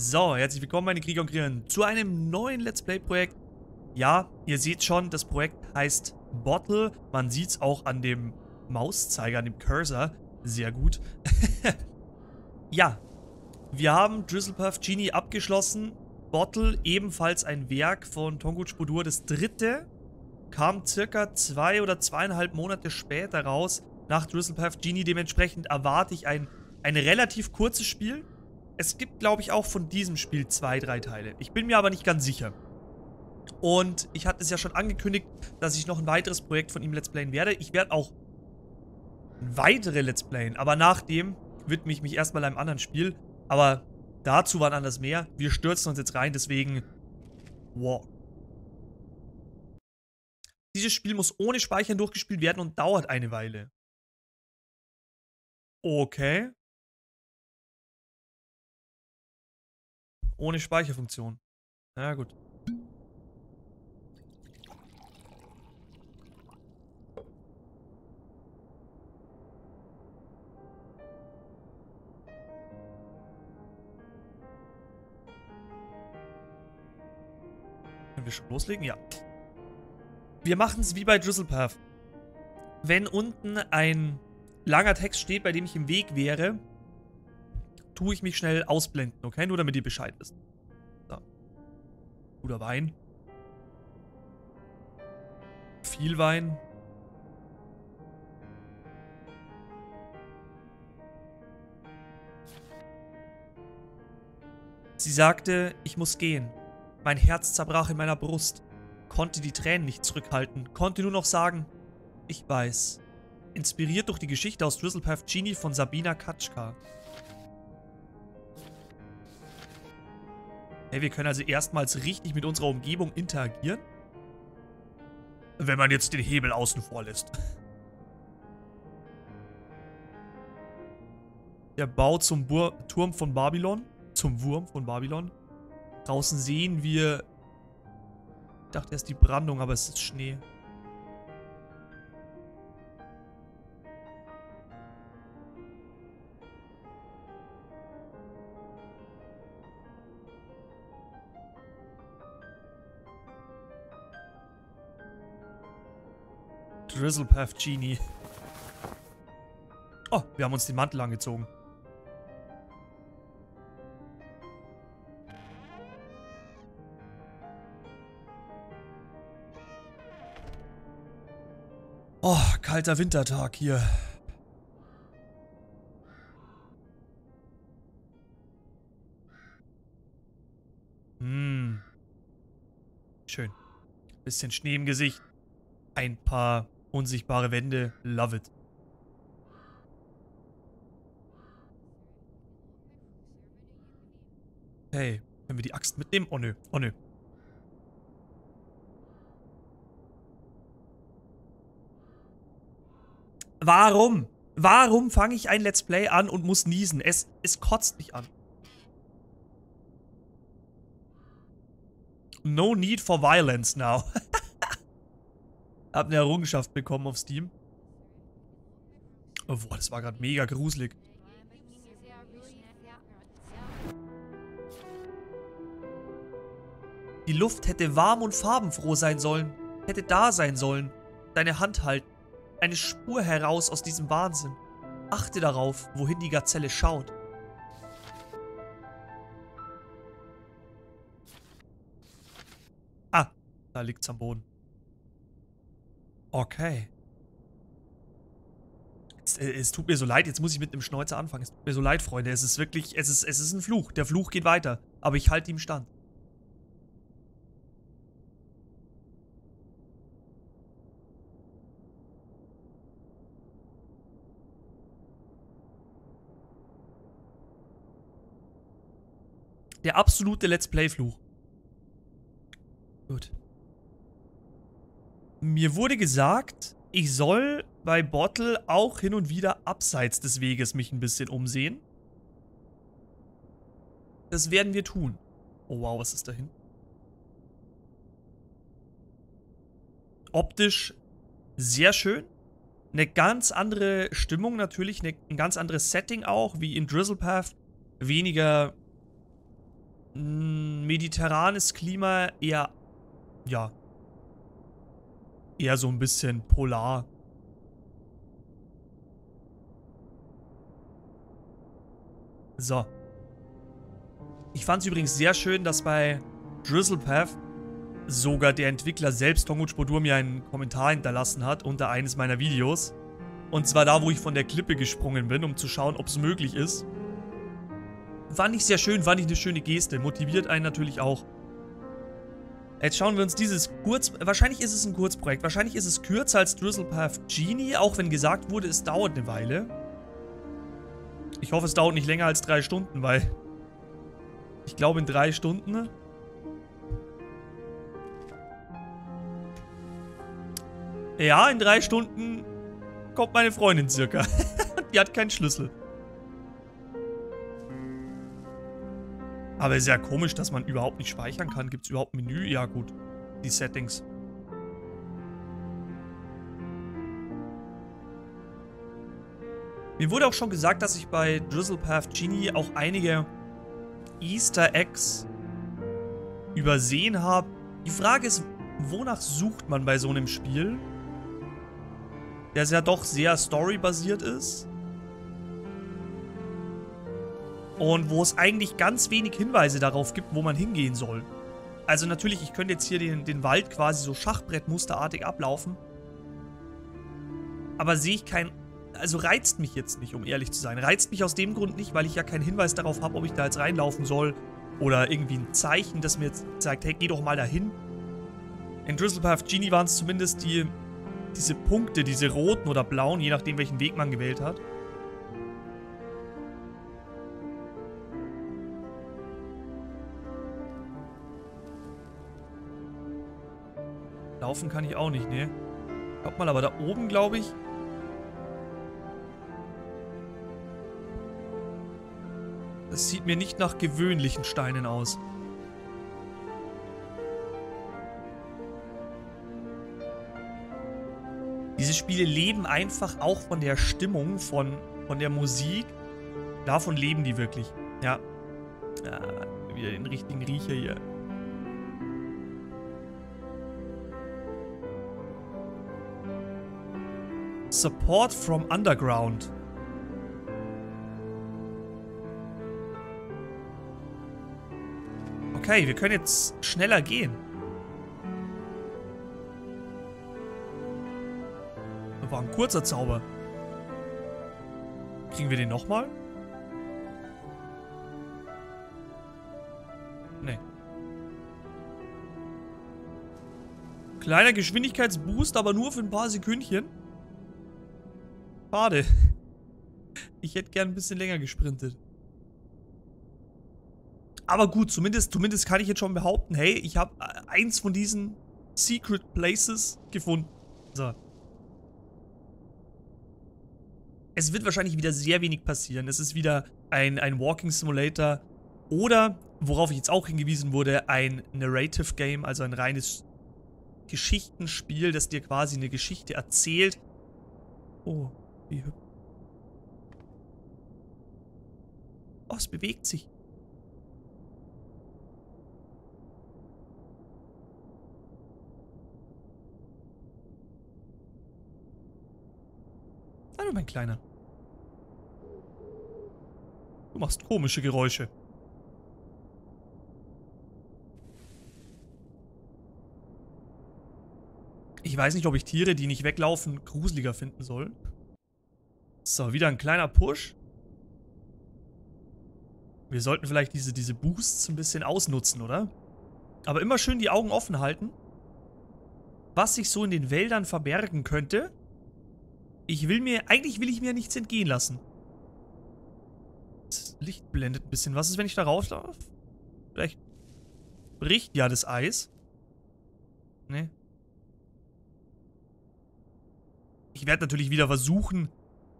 So, herzlich willkommen meine Krieger und Kriegerinnen zu einem neuen Let's Play Projekt. Ja, ihr seht schon, das Projekt heißt Bottle. Man sieht es auch an dem Mauszeiger, an dem Cursor. Sehr gut. ja, wir haben Drizzlepuff Genie abgeschlossen. Bottle, ebenfalls ein Werk von Tonguch Budur. Das dritte kam circa zwei oder zweieinhalb Monate später raus nach Drizzlepuff Genie. Dementsprechend erwarte ich ein, ein relativ kurzes Spiel. Es gibt, glaube ich, auch von diesem Spiel zwei, drei Teile. Ich bin mir aber nicht ganz sicher. Und ich hatte es ja schon angekündigt, dass ich noch ein weiteres Projekt von ihm Let's Playen werde. Ich werde auch weitere Let's Playen, aber nach dem widme ich mich erstmal einem anderen Spiel. Aber dazu waren anders mehr. Wir stürzen uns jetzt rein, deswegen... Wow. Dieses Spiel muss ohne Speichern durchgespielt werden und dauert eine Weile. Okay. Ohne Speicherfunktion. Na ja, gut. Können wir schon loslegen? Ja. Wir machen es wie bei Drizzlepath. Wenn unten ein langer Text steht, bei dem ich im Weg wäre, tue ich mich schnell ausblenden, okay? Nur damit ihr Bescheid wisst. So. Guter Wein. Viel Wein. Sie sagte, ich muss gehen. Mein Herz zerbrach in meiner Brust, konnte die Tränen nicht zurückhalten, konnte nur noch sagen, ich weiß. Inspiriert durch die Geschichte aus Drizzlepath Genie von Sabina Katschka. Hey, wir können also erstmals richtig mit unserer Umgebung interagieren. Wenn man jetzt den Hebel außen vor lässt. Der Bau zum Bur Turm von Babylon. Zum Wurm von Babylon. Draußen sehen wir... Ich dachte erst die Brandung, aber es ist Schnee. Drizzlepath Genie. Oh, wir haben uns den Mantel angezogen. Oh, kalter Wintertag hier. Hm. Schön. Bisschen Schnee im Gesicht. Ein paar Unsichtbare Wände. Love it. Hey, können wir die Axt mitnehmen? Oh nö, oh nö. Warum? Warum fange ich ein Let's Play an und muss niesen? Es, es kotzt mich an. No need for violence now. Hab eine Errungenschaft bekommen auf Steam. Oh, boah, das war gerade mega gruselig. Die Luft hätte warm und farbenfroh sein sollen. Hätte da sein sollen. Deine Hand halten. Eine Spur heraus aus diesem Wahnsinn. Achte darauf, wohin die Gazelle schaut. Ah, da liegt's am Boden. Okay. Es, äh, es, tut mir so leid, jetzt muss ich mit einem Schnäuzer anfangen. Es tut mir so leid, Freunde. Es ist wirklich, es ist, es ist ein Fluch. Der Fluch geht weiter. Aber ich halte ihm stand. Der absolute Let's Play-Fluch. Gut. Mir wurde gesagt, ich soll bei Bottle auch hin und wieder abseits des Weges mich ein bisschen umsehen. Das werden wir tun. Oh wow, was ist da hin? Optisch sehr schön. Eine ganz andere Stimmung natürlich, eine, ein ganz anderes Setting auch, wie in Drizzlepath. Weniger Hm, mediterranes Klima eher, ja, eher so ein bisschen polar. So. Ich fand es übrigens sehr schön, dass bei Drizzlepath sogar der Entwickler selbst, Tonguch Bodur, mir einen Kommentar hinterlassen hat unter eines meiner Videos. Und zwar da, wo ich von der Klippe gesprungen bin, um zu schauen, ob es möglich ist. Fand ich sehr schön, fand ich eine schöne Geste. Motiviert einen natürlich auch. Jetzt schauen wir uns dieses Kurz... Wahrscheinlich ist es ein Kurzprojekt. Wahrscheinlich ist es kürzer als Drizzlepath Genie, auch wenn gesagt wurde, es dauert eine Weile. Ich hoffe, es dauert nicht länger als drei Stunden, weil... Ich glaube, in drei Stunden... Ja, in drei Stunden kommt meine Freundin circa. Die hat keinen Schlüssel. Aber ja komisch, dass man überhaupt nicht speichern kann. Gibt es überhaupt Menü? Ja gut, die Settings. Mir wurde auch schon gesagt, dass ich bei Drizzlepath Genie auch einige Easter Eggs übersehen habe. Die Frage ist, wonach sucht man bei so einem Spiel? Der ja doch sehr storybasiert ist. Und wo es eigentlich ganz wenig Hinweise darauf gibt, wo man hingehen soll. Also natürlich, ich könnte jetzt hier den, den Wald quasi so Schachbrettmusterartig ablaufen. Aber sehe ich kein... Also reizt mich jetzt nicht, um ehrlich zu sein. Reizt mich aus dem Grund nicht, weil ich ja keinen Hinweis darauf habe, ob ich da jetzt reinlaufen soll. Oder irgendwie ein Zeichen, das mir jetzt sagt, hey, geh doch mal dahin. In Drizzlepath Genie waren es zumindest die, diese Punkte, diese roten oder blauen, je nachdem welchen Weg man gewählt hat. Laufen kann ich auch nicht, ne? Guck mal, aber da oben, glaube ich... Das sieht mir nicht nach gewöhnlichen Steinen aus. Diese Spiele leben einfach auch von der Stimmung, von, von der Musik. Davon leben die wirklich. Ja. ja wieder den richtigen Riecher hier. Support from Underground. Okay, wir können jetzt schneller gehen. Das war ein kurzer Zauber. Kriegen wir den nochmal? Nee. Kleiner Geschwindigkeitsboost, aber nur für ein paar Sekündchen. Schade. Ich hätte gern ein bisschen länger gesprintet. Aber gut, zumindest, zumindest kann ich jetzt schon behaupten, hey, ich habe äh, eins von diesen Secret Places gefunden. So. Es wird wahrscheinlich wieder sehr wenig passieren. Es ist wieder ein, ein Walking Simulator oder, worauf ich jetzt auch hingewiesen wurde, ein Narrative Game, also ein reines Geschichtenspiel, das dir quasi eine Geschichte erzählt. Oh, wie hübsch. Oh, es bewegt sich. Hallo, mein Kleiner. Du machst komische Geräusche. Ich weiß nicht, ob ich Tiere, die nicht weglaufen, gruseliger finden soll. So, wieder ein kleiner Push. Wir sollten vielleicht diese, diese Boosts ein bisschen ausnutzen, oder? Aber immer schön die Augen offen halten. Was sich so in den Wäldern verbergen könnte. Ich will mir, eigentlich will ich mir nichts entgehen lassen. Das Licht blendet ein bisschen. Was ist, wenn ich da rauslaufe? Vielleicht bricht ja das Eis. Ne? Ich werde natürlich wieder versuchen,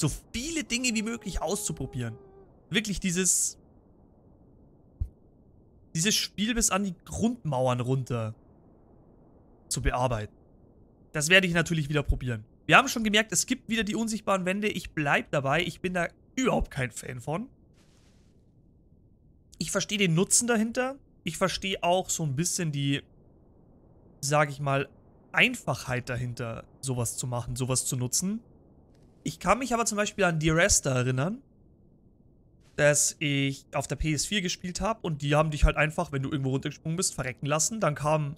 so viele Dinge wie möglich auszuprobieren. Wirklich dieses... Dieses Spiel bis an die Grundmauern runter zu bearbeiten. Das werde ich natürlich wieder probieren. Wir haben schon gemerkt, es gibt wieder die unsichtbaren Wände. Ich bleibe dabei. Ich bin da überhaupt kein Fan von. Ich verstehe den Nutzen dahinter. Ich verstehe auch so ein bisschen die, sage ich mal, Einfachheit dahinter, sowas zu machen, sowas zu nutzen. Ich kann mich aber zum Beispiel an The Arrester erinnern, dass ich auf der PS4 gespielt habe und die haben dich halt einfach, wenn du irgendwo runtergesprungen bist, verrecken lassen. Dann kam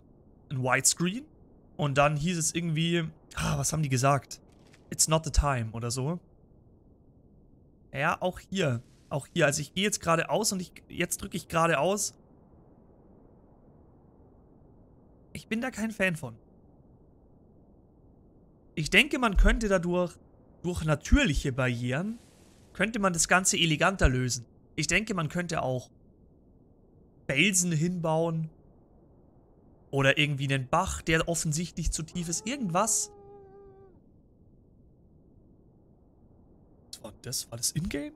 ein Widescreen und dann hieß es irgendwie, ah, was haben die gesagt? It's not the time oder so. Ja, auch hier. Auch hier. Also ich gehe jetzt geradeaus und ich, jetzt drücke ich geradeaus. Ich bin da kein Fan von. Ich denke, man könnte dadurch, durch natürliche Barrieren, könnte man das Ganze eleganter lösen. Ich denke, man könnte auch Felsen hinbauen. Oder irgendwie einen Bach, der offensichtlich zu tief ist. Irgendwas. Was war das? War das Ingame?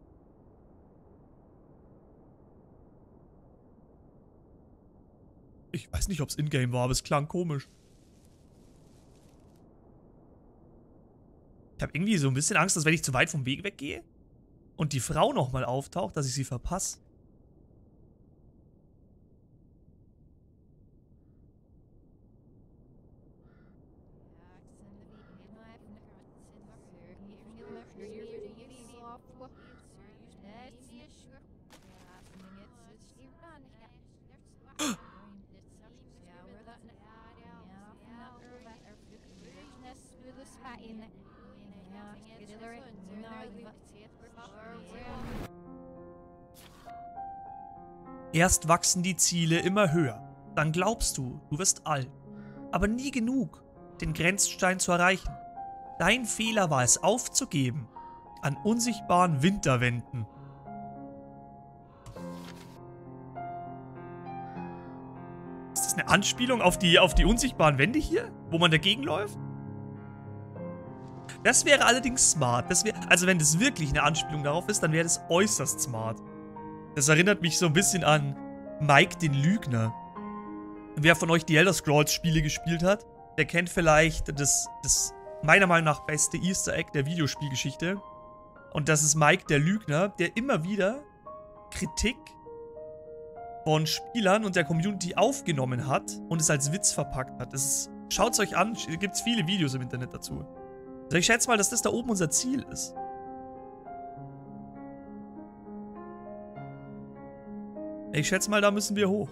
Ich weiß nicht, ob es Ingame war, aber es klang komisch. Ich habe irgendwie so ein bisschen Angst, dass wenn ich zu weit vom Weg weggehe und die Frau nochmal auftaucht, dass ich sie verpasse. Erst wachsen die Ziele immer höher. Dann glaubst du, du wirst alt. Aber nie genug, den Grenzstein zu erreichen. Dein Fehler war es aufzugeben. An unsichtbaren Winterwänden. Ist das eine Anspielung auf die, auf die unsichtbaren Wände hier? Wo man dagegen läuft? Das wäre allerdings smart. Wär, also wenn das wirklich eine Anspielung darauf ist, dann wäre das äußerst smart. Das erinnert mich so ein bisschen an Mike den Lügner. Wer von euch die Elder Scrolls Spiele gespielt hat, der kennt vielleicht das, das meiner Meinung nach beste Easter Egg der Videospielgeschichte. Und das ist Mike der Lügner, der immer wieder Kritik von Spielern und der Community aufgenommen hat und es als Witz verpackt hat. Schaut es euch an, gibt es viele Videos im Internet dazu. Also ich schätze mal, dass das da oben unser Ziel ist. Ich schätze mal, da müssen wir hoch.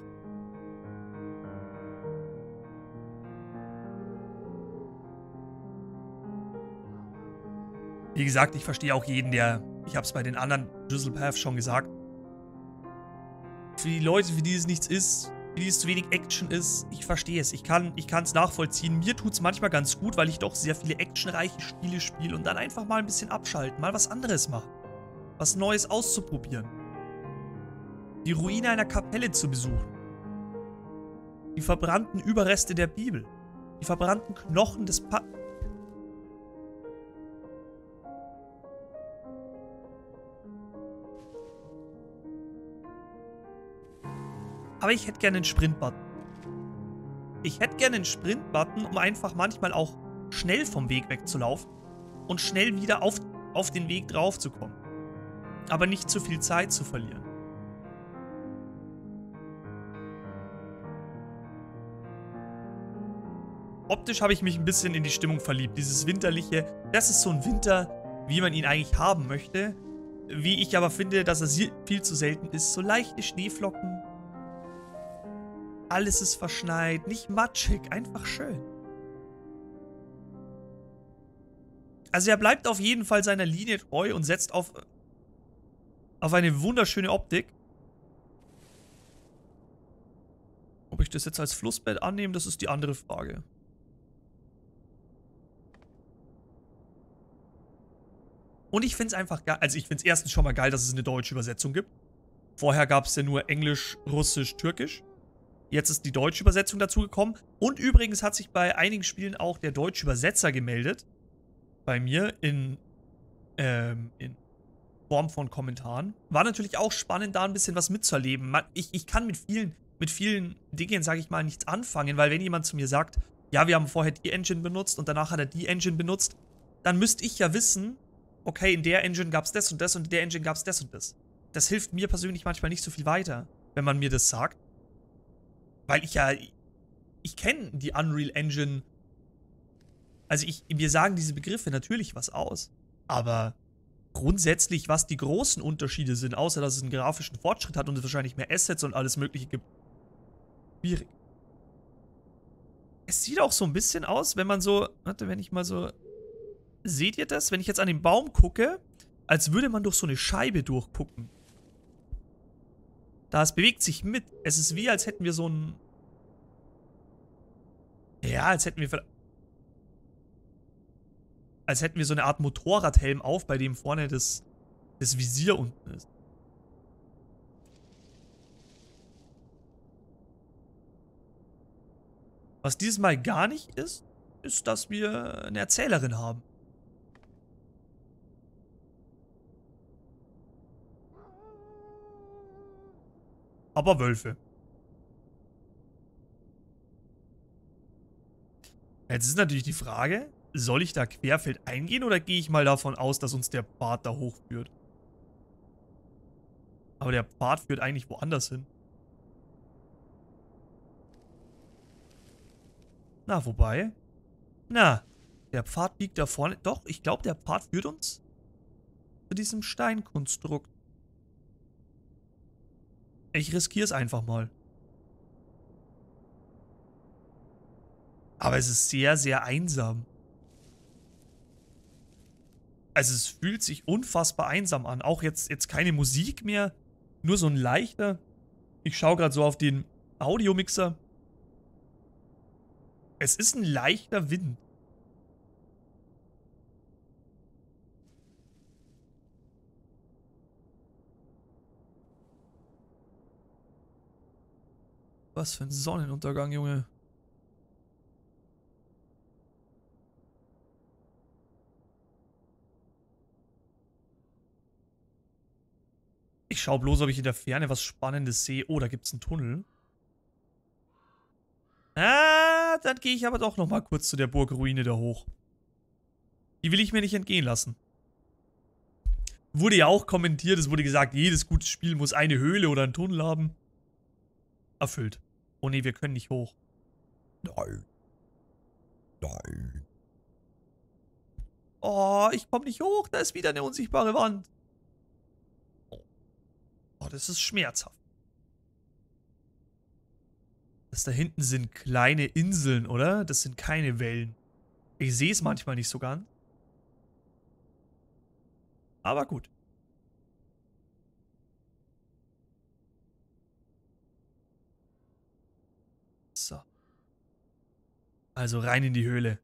Wie gesagt, ich verstehe auch jeden, der... Ich habe es bei den anderen Drizzle Paths schon gesagt. Für die Leute, für die es nichts ist, für die es zu wenig Action ist, ich verstehe es. Ich kann es nachvollziehen. Mir tut es manchmal ganz gut, weil ich doch sehr viele actionreiche Spiele spiele und dann einfach mal ein bisschen abschalten, mal was anderes machen. Was Neues auszuprobieren die Ruine einer Kapelle zu besuchen, die verbrannten Überreste der Bibel, die verbrannten Knochen des Pa... Aber ich hätte gerne einen Sprint-Button. Ich hätte gerne einen Sprint-Button, um einfach manchmal auch schnell vom Weg wegzulaufen und schnell wieder auf, auf den Weg drauf zu kommen. Aber nicht zu viel Zeit zu verlieren. Optisch habe ich mich ein bisschen in die Stimmung verliebt. Dieses winterliche, das ist so ein Winter, wie man ihn eigentlich haben möchte. Wie ich aber finde, dass er viel zu selten ist. So leichte Schneeflocken. Alles ist verschneit, nicht matschig, einfach schön. Also er bleibt auf jeden Fall seiner Linie treu und setzt auf, auf eine wunderschöne Optik. Ob ich das jetzt als Flussbett annehme, das ist die andere Frage. Und ich finde es einfach geil. Also ich finde es erstens schon mal geil, dass es eine deutsche Übersetzung gibt. Vorher gab es ja nur Englisch, Russisch, Türkisch. Jetzt ist die deutsche Übersetzung dazu gekommen. Und übrigens hat sich bei einigen Spielen auch der deutsche Übersetzer gemeldet. Bei mir in, ähm, in Form von Kommentaren. War natürlich auch spannend, da ein bisschen was mitzuerleben. Ich, ich kann mit vielen, mit vielen Dingen, sage ich mal, nichts anfangen, weil wenn jemand zu mir sagt, ja, wir haben vorher die Engine benutzt und danach hat er die Engine benutzt, dann müsste ich ja wissen, okay, in der Engine gab es das und das und in der Engine gab es das und das. Das hilft mir persönlich manchmal nicht so viel weiter. wenn man mir das sagt. Weil ich ja, ich kenne die Unreal Engine. Also ich, mir sagen diese Begriffe natürlich was aus. Aber grundsätzlich, was die großen Unterschiede sind, außer dass es einen grafischen Fortschritt hat und es wahrscheinlich mehr Assets und alles mögliche gibt. Schwierig. Es sieht auch so ein bisschen aus, wenn man so, warte, wenn ich mal so, seht ihr das? Wenn ich jetzt an den Baum gucke, als würde man durch so eine Scheibe durchgucken. Da es bewegt sich mit. Es ist wie, als hätten wir so ein... Ja, als hätten wir... Als hätten wir so eine Art Motorradhelm auf, bei dem vorne das, das Visier unten ist. Was dieses Mal gar nicht ist, ist, dass wir eine Erzählerin haben. Aber Wölfe. Jetzt ist natürlich die Frage, soll ich da querfeld eingehen oder gehe ich mal davon aus, dass uns der Pfad da hochführt? Aber der Pfad führt eigentlich woanders hin. Na, wobei? Na, der Pfad liegt da vorne. Doch, ich glaube, der Pfad führt uns zu diesem Steinkonstrukt. Ich riskiere es einfach mal. Aber es ist sehr, sehr einsam. Also es fühlt sich unfassbar einsam an. Auch jetzt, jetzt keine Musik mehr. Nur so ein leichter. Ich schaue gerade so auf den Audiomixer. Es ist ein leichter Wind. Was für ein Sonnenuntergang, Junge. Ich schau bloß, ob ich in der Ferne was Spannendes sehe. Oh, da gibt's einen Tunnel. Ah, dann gehe ich aber doch nochmal kurz zu der Burgruine da hoch. Die will ich mir nicht entgehen lassen. Wurde ja auch kommentiert, es wurde gesagt, jedes gutes Spiel muss eine Höhle oder einen Tunnel haben. Erfüllt. Oh nee, wir können nicht hoch. Nein. Nein. Oh, ich komme nicht hoch. Da ist wieder eine unsichtbare Wand. Oh, das ist schmerzhaft. Das da hinten sind kleine Inseln, oder? Das sind keine Wellen. Ich sehe es manchmal nicht so ganz. Aber gut. So. Also rein in die Höhle.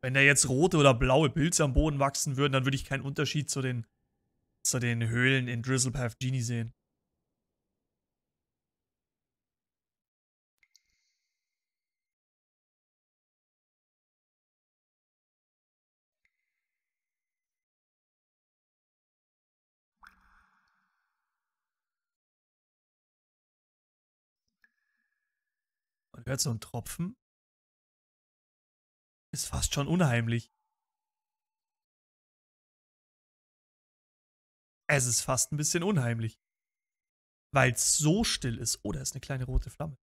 Wenn da jetzt rote oder blaue Pilze am Boden wachsen würden, dann würde ich keinen Unterschied zu den, zu den Höhlen in Drizzlepath Genie sehen. Man hört so einen Tropfen. Ist fast schon unheimlich. Es ist fast ein bisschen unheimlich. Weil es so still ist. Oh, da ist eine kleine rote Flamme.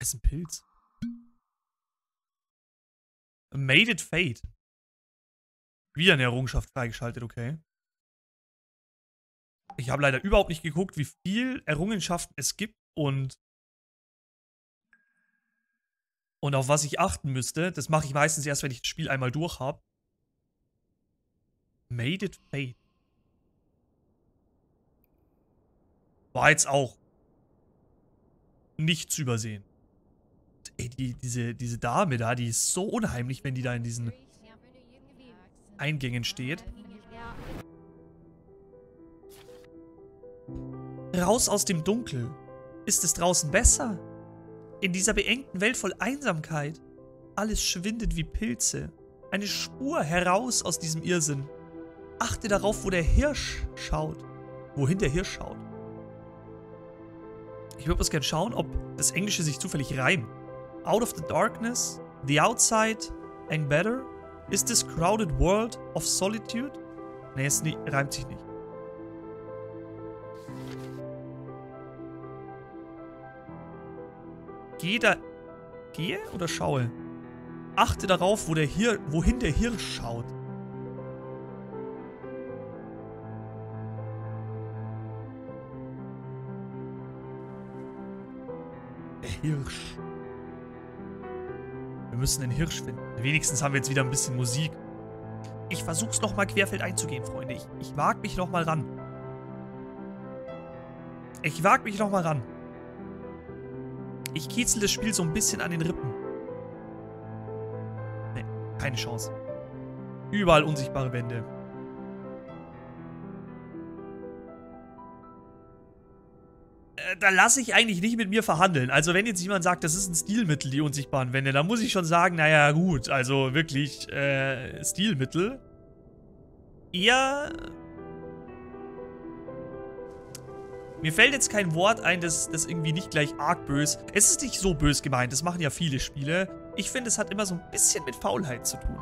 Es ist ein Pilz. Made it Fate. Wieder eine Errungenschaft freigeschaltet, okay. Ich habe leider überhaupt nicht geguckt, wie viel Errungenschaften es gibt und und auf was ich achten müsste. Das mache ich meistens erst, wenn ich das Spiel einmal durch habe. Made it fade. War jetzt auch nicht zu übersehen. Ey, die, diese, diese Dame da, die ist so unheimlich, wenn die da in diesen Eingängen steht. Raus aus dem Dunkel. Ist es draußen besser? In dieser beengten Welt voll Einsamkeit. Alles schwindet wie Pilze. Eine Spur heraus aus diesem Irrsinn. Achte darauf, wo der Hirsch schaut. Wohin der Hirsch schaut. Ich würde bloß gerne schauen, ob das Englische sich zufällig reimt. Out of the darkness, the outside ain't better. Ist this crowded world of solitude? Ne, es nie, reimt sich nicht. Geh da... Gehe oder schaue? Achte darauf, wo der Hir wohin der Hirsch schaut. Der Hirsch. Wir müssen den Hirsch finden. Wenigstens haben wir jetzt wieder ein bisschen Musik. Ich versuch's nochmal querfeld einzugehen, Freunde. Ich, ich wag mich nochmal ran. Ich wag mich nochmal ran. Ich kitzel das Spiel so ein bisschen an den Rippen. Nee, keine Chance. Überall unsichtbare Wände. Äh, da lasse ich eigentlich nicht mit mir verhandeln. Also wenn jetzt jemand sagt, das ist ein Stilmittel, die unsichtbaren Wände, dann muss ich schon sagen, naja gut, also wirklich äh, Stilmittel. Eher... Mir fällt jetzt kein Wort ein, das, das irgendwie nicht gleich arg bös... Es ist nicht so bös gemeint, das machen ja viele Spiele. Ich finde, es hat immer so ein bisschen mit Faulheit zu tun.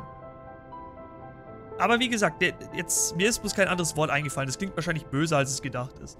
Aber wie gesagt, jetzt, mir ist bloß kein anderes Wort eingefallen. Das klingt wahrscheinlich böser, als es gedacht ist.